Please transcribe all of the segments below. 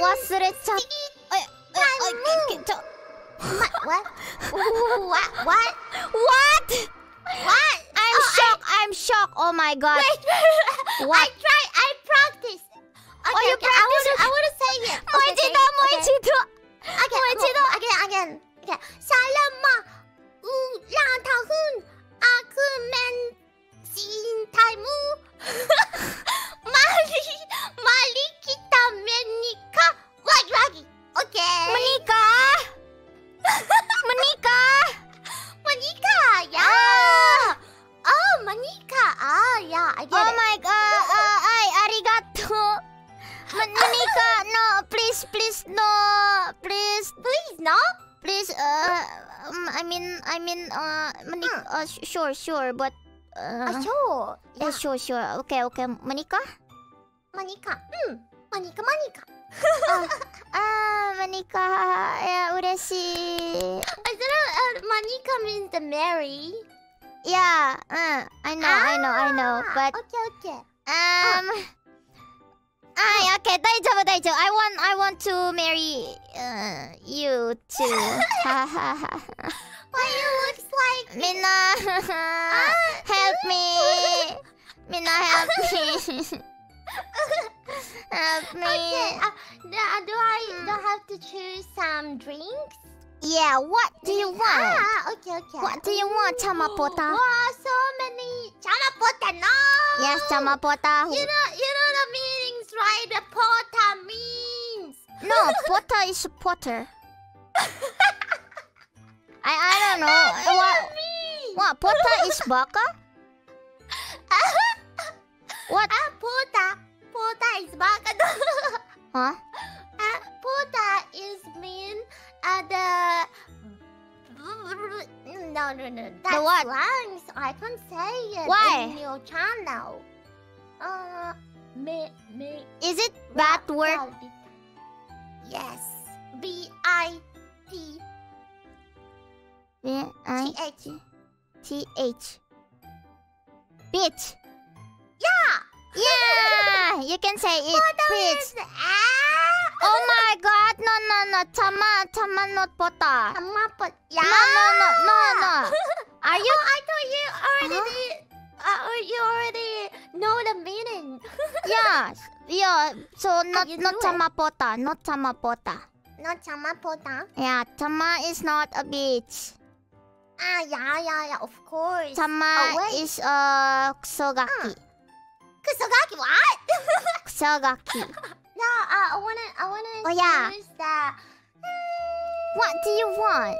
忘れちゃっえ、え、え、け、け、ちょ、 What? Ooh, what? What? What? What? I'm Oh, shocked, I'm shocked, oh my god. Wait, What? I try. I practice. Okay, Oh, you okay. I want to. practice? I want to Please, uh, um, I mean, I mean, uh, Manika, hmm. uh, sure, sure, but... Uh, uh sure. Yeah. yeah, sure, sure. Okay, okay. Manika? Manika. Hmm. Manika, Manika. uh, ah, Manika, yeah, ureshi. I thought uh, uh, Manika means the Mary. Yeah, uh, I know, ah, I know, I know, ah, but... Okay, okay. Um... Oh. Ah okay, daijoubu, daijoubu. I want, I want to marry uh, you too. Why you looks like Mina? Ah. help me, Mina, help me. help me. Okay, uh, uh, do I do I have to choose some drinks? Yeah, what do you want? Ah, okay, okay. What do you want, Chamapota? Wow, so many Chamapota, no! Yes, Chamapota. You know, you know the meaning right? The pota means. No, Pota is Potter. I I don't know. What mean? what Pota is Baka? What? Ah, pota. Pota is baka. Huh? Ah, pota is mean uh, the. No, no, no. That's what? wrong. So I can't say it. Why? In your channel. Uh, me, me. Is it bad word? Yes. B I T B T I H. T H. Bitch. Yeah. Yeah, you can say it. Bitch. Oh my god, no, no, no. Tama, Tama, not Pota. Chamapot. Yeah. No, no, no, no, no. Are you? Oh, I thought you already. Uh, you already know the meaning. Yeah, yeah. So not not do it. Tama Pota, not Tama Pota. Not chamapota. Yeah, Tama is not a beach. Ah, yeah, yeah, yeah. Of course. Tama Oh, is uh kusogaki. Kusogaki. What? Kusogaki. no, uh, I wanna, I wanna Oh, yeah. use the. What do you want?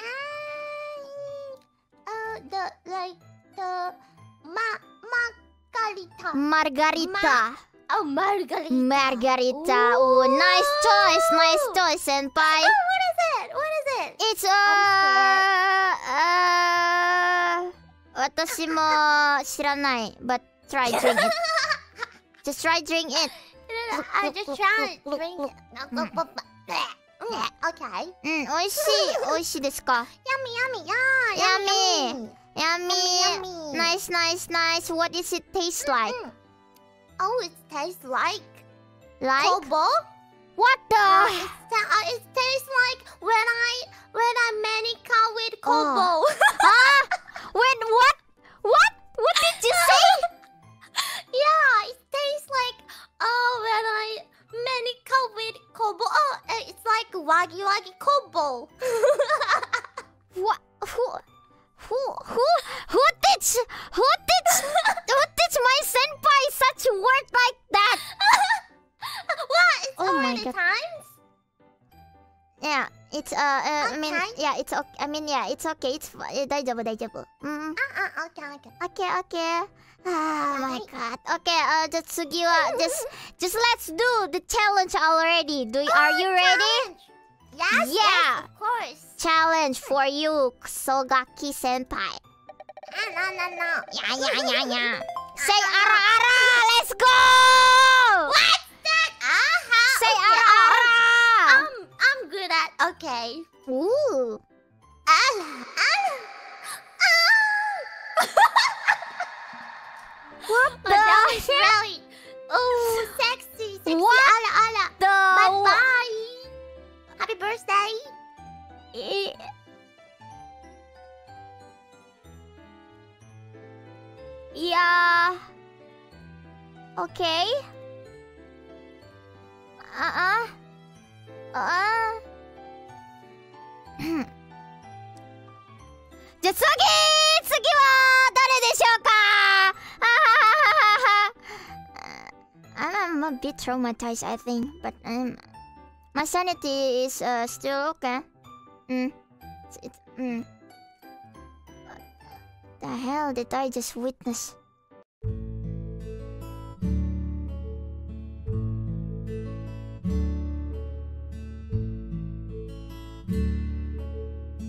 Ah, uh, the like the ma margarita. Margarita. Oh, margarita. Margarita. Oh, nice choice, nice choice, senpai. Oh, what is it? What is it? It's uh uh 私も知らない but try drink it. Just try drink it. No, no, I just try to drink it. No, go, go, go. Mm, Okay. うん、美味しい。美味しいですか Yummy, yummy, yeah. Yummy. Yummy. Yummy. Yummy. Nice, nice, nice. What does it taste like? Mm. Oh, it tastes like Like? kobo. What Uh, the? it, ta- uh, it tastes like when I when I manicure with kobo. Huh? Wait, what? What? What did you say? yeah, it tastes like oh when I manicure with kobo. Oh, uh, it's like wagi wagi kobo. What? Who? Who? Who? Who teach? Who teach? who teach my senpai such word like that? what? It's Oh my already God. times. Yeah, it's uh, uh I mean, Okay. yeah, it's okay. I mean, yeah, it's okay. It's fi- eh, 大丈夫大丈夫。うん。 Uh uh. Okay, okay. Okay, okay. Ah, my Alright. god. Okay, uh, じゃあ次は just just let's do the challenge already. Do you, are you ready? Yes. Yeah. Yes, of course. Challenge for you, Kusogaki senpai. No, no, no. Yeah, yeah, yeah, yeah. Say uh-huh. ara ara. Let's go. What? that? Uh -huh. Say okay, ara uh-huh. ara. I'm I'm good at. Okay. Ooh. Ala ala. What the? Oh, that really. Oh, sexy, sexy. What? Ala ala. The. Bye bye. Happy birthday. Eh, OK あああうんじゃあ次次は誰でしょうかあはははは I'm a bit traumatized I think but um my sanity is uh, still okay mm it's, it's mm the hell did I just witness